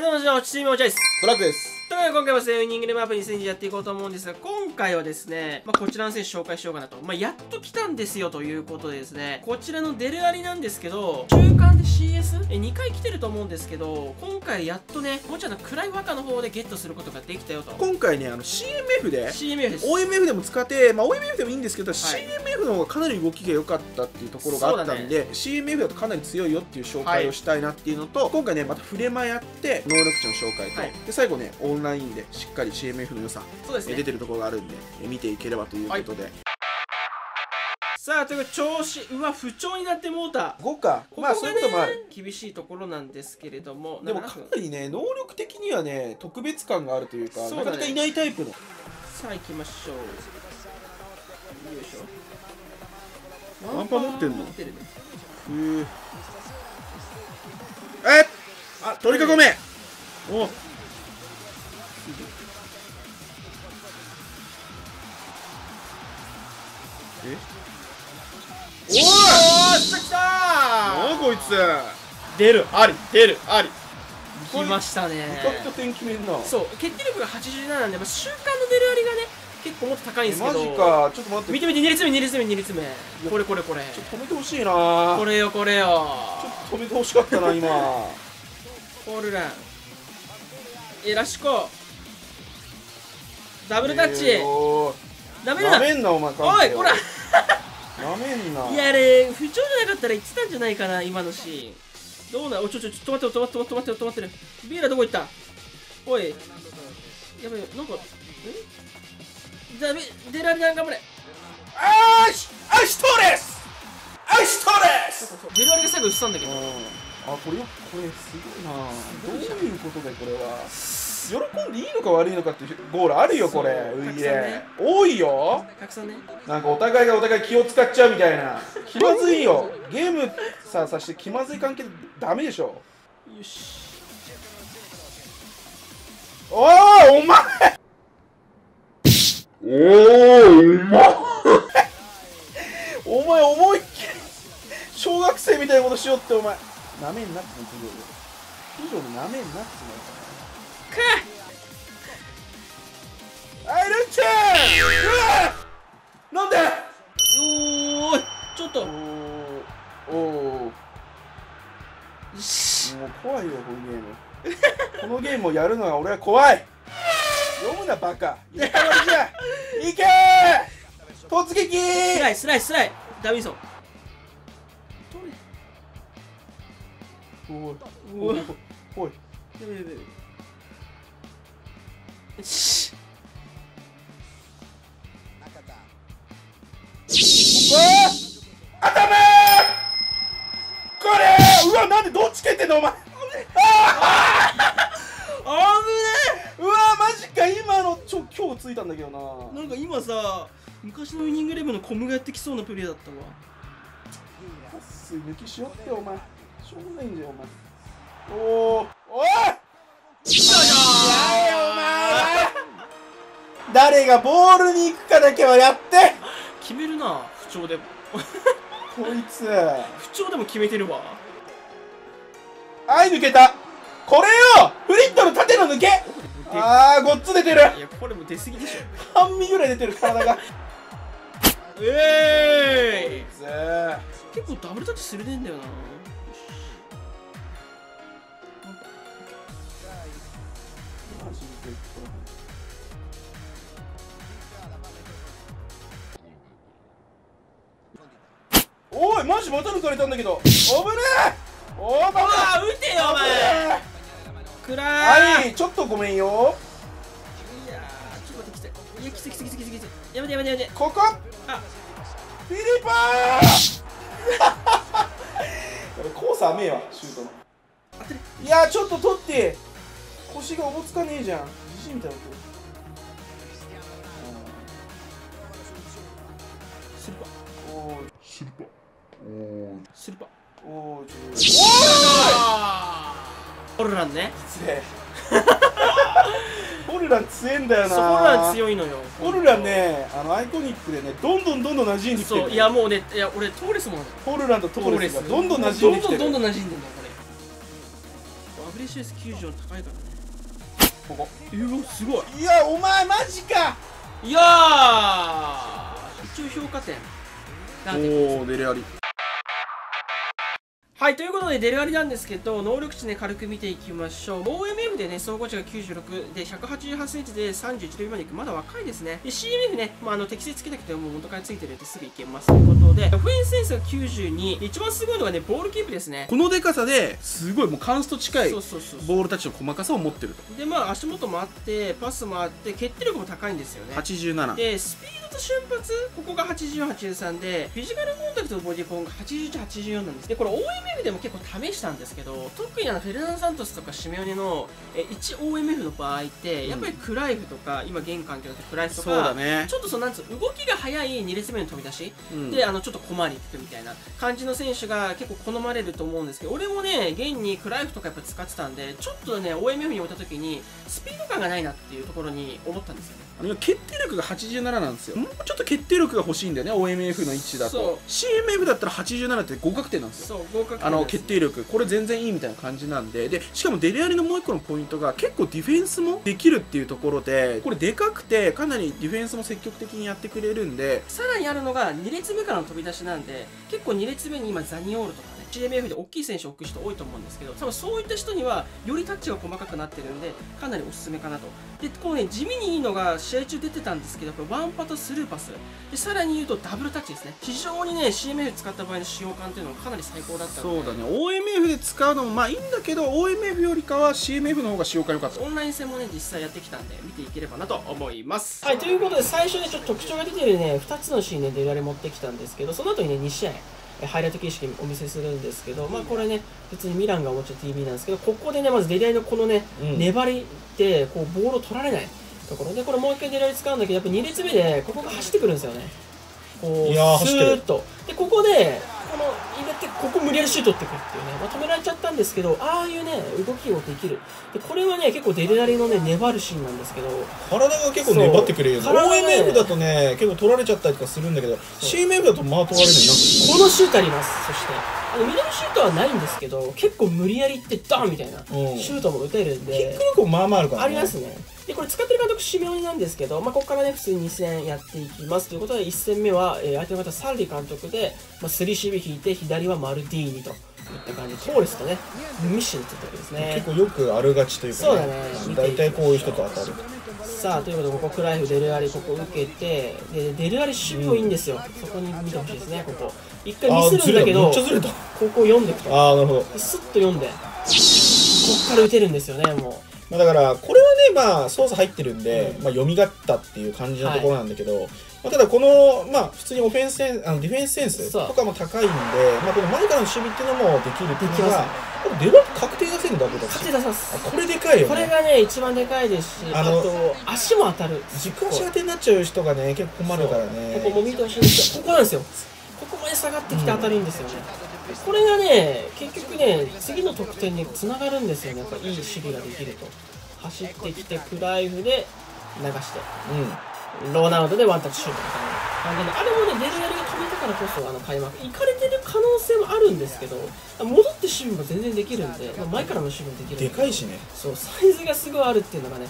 はい、どうも、どうも、チームお茶です。ブラックですというわけで、今回もセウイニングレマップ2020やっていこうと思うんですが、今回はですね、まあ、こちらの選手紹介しようかなと。まあ、やっと来たんですよということでですね、こちらのデルアリなんですけど、中間で CS? え、2回来てると思うんですけど、今回やっとね、もうちょっと暗い和歌の方でゲットすることができたよと。今回ねあの CMF で CMF です。OMF でも使って、まあ、OMF でもいいんですけど、CMF の方がかなり動きが良かったっていうところがあったんで、CMF だとかなり強いよっていう紹介をしたいなっていうのと、今回ねまたフレマやって能力値の紹介と、はいで最後ねオンラインでしっかり CMF の良さ、そうですね。え出てるところがあるんでえ見ていければということで、さあ、ということで、調子、うわ、不調になってもうた。5か。ここがねまあそういうこともある。厳しいところなんですけれども、でもなかなりね能力的にはね特別感があるというかそうだね。なかなかいないタイプの。さあ行きましょう。よいしょ。ワンパン持ってんの？持ってるね。ふうえあ取り囲め。おえ？おおー来た来なあこいつ。出るあり出るあり。来ましたね。めちゃく点決めんな。そう決定力が87なんで、まあ、瞬間の出るありがね結構もっと高いんですけマどジか。ちょっと待って。見て見て2列目2列目2列目。これこれこれ。ちょっと止めてほしいな。これよこれよ。ちょっと止めてほしかったな今。ホールラン。えラシコダブルタッチ、ダメだ。なめんなお前おいこら。なめんな。いやあれ不調じゃなかったら言ってたんじゃないかな今のシーン。どうなおちょちょちょっと待って止まって止まって止まって止まってるビーラどこ行った？おい。やべえなんかえ？ダメ出られない頑張れ。あーしアイストレス。アイストレス。出られが最後打ったんだけど。うん。あこれよこれすごいな。どういうことだよこれは喜んでいいのか悪いのかっていうゴールあるよこれ。ウイイ多いよ。拡散ね。なんかお互いがお互い気を使っちゃうみたいな。気まずいよ。ゲームささして気まずい関係でダメでしょ。よし。おーお前。おーお前お前思いっきり小学生みたいなことしようってお前。なめんなって言ってるよ以上でなめんなってかアイルンチェンうなんでおーちょっとおおよしもう怖いよこのゲームこのゲームをやるのは俺は怖い読むなバカ入れ替わじゃいけ突撃スライスライスライダビンソンおいおいおいやべやべやべ頭これうわなんでどっち蹴ってんのお前。ああぶねーうわマジか今のちょ今日ついたんだけどなえなんか今さ昔のウイニングレブンのコムがやってきそうなプレーだったわ。す抜きしよってお前。しょうがないんだよお前。おおおい誰がボールに行くかだけはやって。決めるな不調で。もこいつ。不調でも決めてるわ。はい抜けた。これよフリットの縦の抜け。あーごっつ出てる。いやこれも出過ぎでしょ。半身ぐらい出てる体が。えこいつ。結構ダブルタッチするねんだよなおいマジまた抜かれたんだけど。危ねえ。おーバカ。うわ打てよお前。くらーはいちょっとごめんよ。いやーちょっと待ってきていやきついきついきついきついきついやめてやめてやめて。ここ。あ。フィリパー。コース甘えわシュートの。いやちょっと取って腰がおぼつかねえじゃん。自信みたいなこと。スルパ。おー。スルパ。おー。ちょホルランねつえホルラン強えんだよなホルラン強いのよホルランねあのアイコニックでねどんどんどんどん馴染んできてるそういやもうねいや俺トー。レスもホルランとトー。レスがどんどん馴どん染んできてるどんどんどん馴染んでんだよこれレッシュレス90の高いからねここ。うわすごい。いやお前マジか。いやー。一応評価点。おおデレアリはい、ということで、デルアリなんですけど、能力値ね、軽く見ていきましょう。OMF でね、総合値が96で、188センチで31秒までいく。まだ若いですね。で、CMF ね、まあ、あの、適正つけなくても元からついてるってすぐいけます。ということで、オフェンスセンスが92。で一番すごいのがね、ボールキープですね。このでかさですごいもうカンスト近いそうそうそうそう。ボールタッチの細かさを持ってるとで、まあ、足元もあって、パスもあって、決定力も高いんですよね。87で、スピードと瞬発、ここが80、83で、フィジカルコンタクトとボディコンが81、84なんです。で、これ OMF でも結構試したんですけど、特にあのフェルナンド・サントスとかシメオネのえ 1OMF の場合って、やっぱりクライフとか、今現環境だとクライフとか、そうだね。ちょっとそのなんつう動きが速い2列目の飛び出し、うん。であのちょっと駒につくみたいな感じの選手が結構好まれると思うんですけど俺もね現にクライフとかやっぱ使ってたんでちょっとね OMF に置いた時にスピード感がないなっていうところに思ったんですよね。あの決定力が87なんですよ。もうちょっと決定力が欲しいんだよね OMF の位置だと。CMF だったら87って合格点なんですよ。そう合格点あの決定力これ全然いいみたいな感じなんで。でしかもデリアリのもう1個のポイントが結構ディフェンスもできるっていうところでこれでかくてかなりディフェンスも積極的にやってくれるんで。さらにあるのが2列目からの飛び出しなんで結構2列目に今ザニオールとかね CMF で大きい選手を置く人多いと思うんですけど多分そういった人にはよりタッチが細かくなってるんでかなりおすすめかなと。でこうね地味にいいのが試合中出てたんですけどこれワンパとスルーパス。でさらに言うとダブルタッチですね。非常にね CMF 使った場合の使用感っていうのがかなり最高だったので。そうだね。OMF で使うのもまあいいんだけど OMF よりかは CMF の方が使用感良かった。オンライン戦もね実際やってきたんで見ていければなと思います。はいということで最初ねちょっと特徴が出てるね2つのシーンねデルアレ持ってきたんですけどその後にね2試合。えハイライト形式にお見せするんですけど、まあこれね、別にミランがお持ちの TV なんですけど、ここでね、まずデリアリのこのね、うん粘りで、こう、ボールを取られないところで、これもう一回デリアリ使うんだけど、やっぱ2列目で、ここが走ってくるんですよね。こう、スーッと。で、ここで、この入れて、ここ無理やりシュートってくるっていうね、まあ、止められちゃったんですけど、ああいうね、動きをできる。で、これはね、結構デリアリのね、粘るシーンなんですけど、体が結構粘ってくれるよね。OMF だとね結構取られちゃったりとかするんだけど CMF だとまあ取られるなこのシュートありますそして。あのミドルシュートはないんですけど結構無理やりってダンみたいなうん。シュートも打てるんキッでク力もまあまああるからね。ありますねでこれ使ってる監督シメオニなんですけど、まあ、ここからね普通に2戦やっていきます。ということで1戦目は、えー相手の方サルディ監督で、まあ、3守備引いて左はマルディーニといった感じ。トーレスとねミッシュについたわけですね。結構よくあるがちというかそうだね。大体こういう人と当たる。さあということでここクライフデルアリここ受けてでデルアリ守備もいいんですよ。そこに見てほしいですねここ。一回ミスるんだけどここ読んでいくと。ああなるほど。でスッと読んで。こっから打てるんですよねもまあ、だからこれはねまあ操作入ってるんで、まあ、読みがったっていう感じのところなんだけど、まあ、ただこのまあ普通にオフェンスあのディフェンスセンスとかも高いんで、まあ、この前からの守備っていうのもできるっていうのができでデバ確定出せるんだこれう勝て出さす。あこれでかいよこれねがね一番でかいですしあと足も当たる。軸足当てになっちゃう人がね結構困るからね。ここも見てほしいんですよ。ここなんですよ。ここまで下がってきて当たるんですよね、これがね結局ね次の得点につながるんですよね。やっぱいい守備ができると走ってきてクライフで流して。うん。ローナウドでワンタッチシュートみたいな感じで。あれもねデルヤリが止めたからこそあの開幕。行かれてる可能性もあるんですけど戻って守備も全然できるんで、まあ、前からの守備もできるんで。かいしね。そうサイズがすごいあるっていうのがね、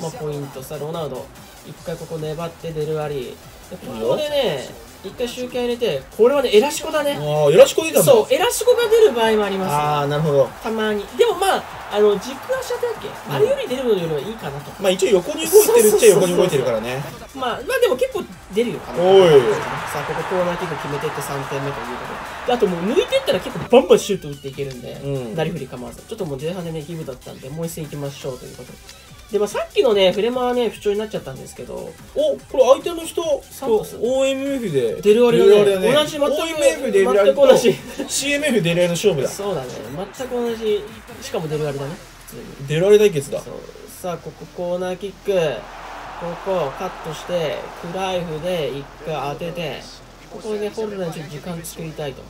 まあ、ポイントさロナウド一回ここ粘ってデルアリでここでね一回集計入れてこれはねエラシコだね。ああエラシコ出たんだ。そうエラシコが出る場合もあります。ああなるほど。たまに。でもまああの軸足だっけ、あれより出るのよりはいいかなと。まあ一応横に動いてるっちゃ横に動いてるからね。まあ、まあでも結構出るよ。おい。さあ、ここコーナーキック決めてって3点目ということで。であともう抜いてったら結構バンバンシュート打っていけるんで、うん。なりふり構わず。ちょっともう前半でね、ギブだったんで、もう一戦行きましょうということで。で、まあさっきのね、フレマはね、不調になっちゃったんですけど、おこれ相手の人サントス。OMF で。デルアリだねデルアリだ同じ全く OMF でデルアリと全く同じ。CMF デルアリの勝負だ。そうだね、全く同じ、しかもデルアリだね、普通に。デルアリ対決だ。そう。さあここコーナーキック。ここカットしてクライフで一回当ててここでホルダーにちょっと時間作りたいと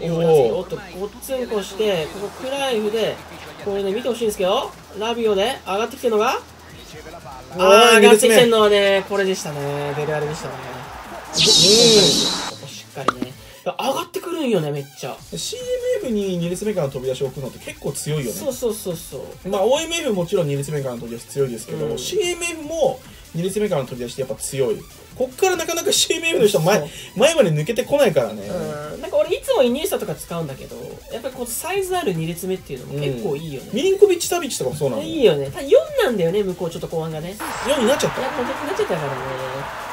おー。おっとごっつんこしてここクライフでこれね見てほしいんですけどラビオで上がってきてるのが？あー上がってきてるのはねこれでしたね。デルアルでしたね。ここしっかりね。上がってくるんよねめっちゃ。CMF に2列目からの飛び出しを置くのって結構強いよね。そうそうそうそう。まあ OMF もちろん2列目からの飛び出し強いですけど、うん。CMF も2列目からの飛び出しってやっぱ強い。こっからなかなか CMF の人前前まで抜けてこないからね、うん。なんか俺いつもイニエスタとか使うんだけどやっぱりこうサイズある2列目っていうのも結構いいよね、ミリンコビッチ・サビッチとかもそうなのいいよね。ただ4なんだよね向こうちょっと後半がね。4になっちゃった。いや、もうなっちゃったからね。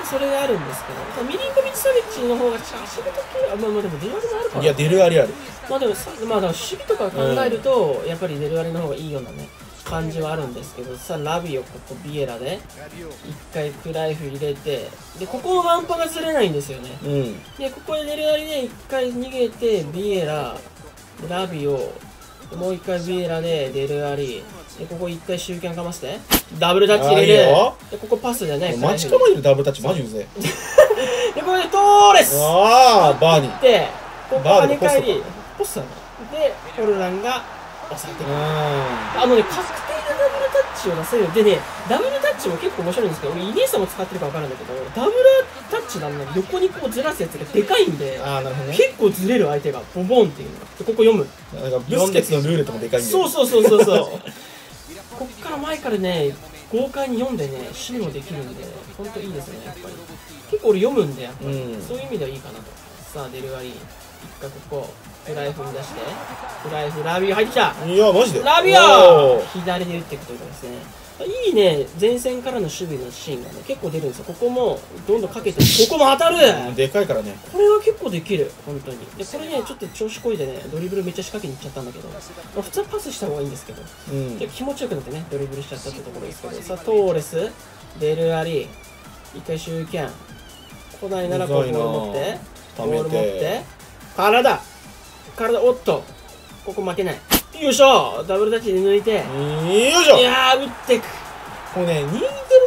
それがあるんですけど、ミリンコビッチ・サビッチの方が走るときは、まあまあでもデルアリもあるから、いや出るありある。まあでもさ、まあだから守備とか考えると、やっぱりデルアリの方がいいようなね、感じはあるんですけど、さ、ラビオ、ここビエラで、一回クライフ入れて、で、ここのワンパがずれないんですよね。うんで、ここでデルアリで一回逃げて、ビエラ、ラビオ、もう一回ビエラでデルアリ、で、ここ一回集権かませて、ダブルタッチ入れるよ。で、ここパスじゃない待ち構えてるダブルタッチマジうぜ で、これでトーレスああバーディーで、ここ跳ねバーディー返り、ポストだな。で、フォルランが抑えてくる。うあのね、確定でダブルタッチを出せる。でね、ダブルタッチも結構面白いんですけど、俺イニエスタも使ってるか分からんだけど、ダブルタッチなんだ横にこうずらすやつがでかいんで、ああなるほどね結構ずれる相手が、ボボンっていうのが。で、ここ読む。なんかブスケツのルーレットもでかいんだよそうそうそうそうそう。こっから前からね、豪快に読んでね、守備もできるんで、ほんといいですね、やっぱり。結構俺読むんで、やっぱり。うんそういう意味ではいいかなと。さあ、デルワリー。一回ここ、フライフに出して、フライフ、ラビオ入ってきた。いやマジで？ラビおオ左で打っていくというかですね。いいね、前線からの守備のシーンがね、結構出るんですよ。ここも、どんどんかけて、ここも当たる！ーでかいからね。これは結構できる、本当に。で、これね、ちょっと調子こいでね、ドリブルめっちゃ仕掛けに行っちゃったんだけど、まあ、普通はパスした方がいいんですけど、うん。で気持ちよくなってね、ドリブルしちゃったってところですけど、さあ、トーレス、デルアリ、一回シューキャン、来ないならこうボール持って、ボール持ってて、体、体、おっと、ここ負けない。よいしょ。ダブルタッチで抜いて、よいしょ。いやー、打ってく。もうね2-0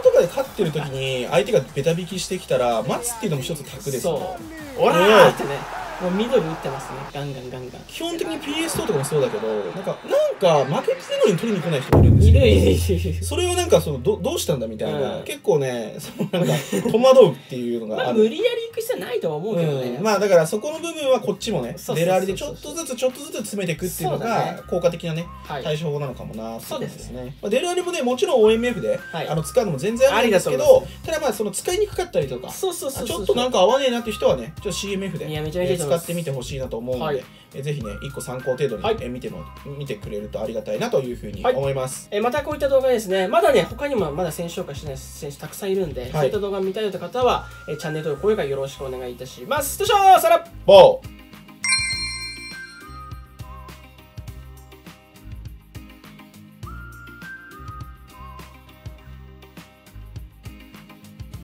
とかで勝ってる時に相手がベタ引きしてきたら待つっていうのも一つ卓ですよ。そう。オラーってね、もう緑打ってますね、ガンガンガンガン。基本的に PS とかもそうだけどなんかなんか負けてるのに取りに来ない人もいるんですよ。いるいるいる。それはなんかそのどどうしたんだみたいな、うん。結構ねそのなんか戸惑うっていうのがまあ、ある、無理やり行く必要はないとは思うけどね。うん、まあだからそこの部分はこっちもねそうそうそうそう。デラーリでちょっとずつちょっとずつ詰めていくっていうのが効果的なねはい。対処法なのかもなそうですね、まあ、デラーリもねもちろん OMF で、はい。あの使うのも全然ありですけどただまあその使いにくかったりとかそうそうそうそう。ちょっとなんか合わねえなっていう人はね、ちょっと CMF で。いやめちゃめちゃ使ってみてほしいなと思うので、はい。えーぜひね、一個参考程度に、はい。えー見ても見てくれるとありがたいなというふうにはい。思います。えーまたこういった動画ですね、まだね、他にもまだ選手紹介してない選手たくさんいるんで、そういった動画見たいという方は、えーチャンネル登録、高評価よろしくお願いいたします。それじゃあ、さら。っボー